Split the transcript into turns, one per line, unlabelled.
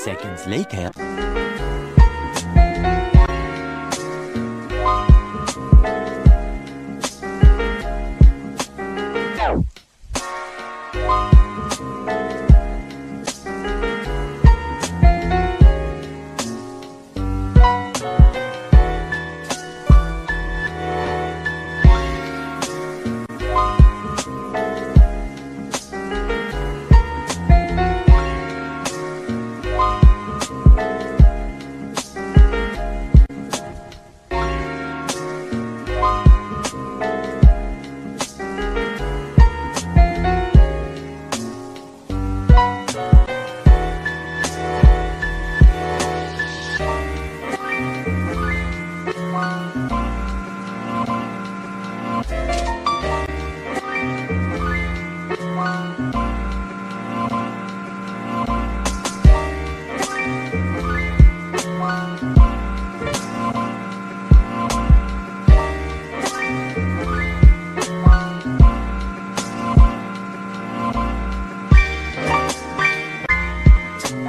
seconds later.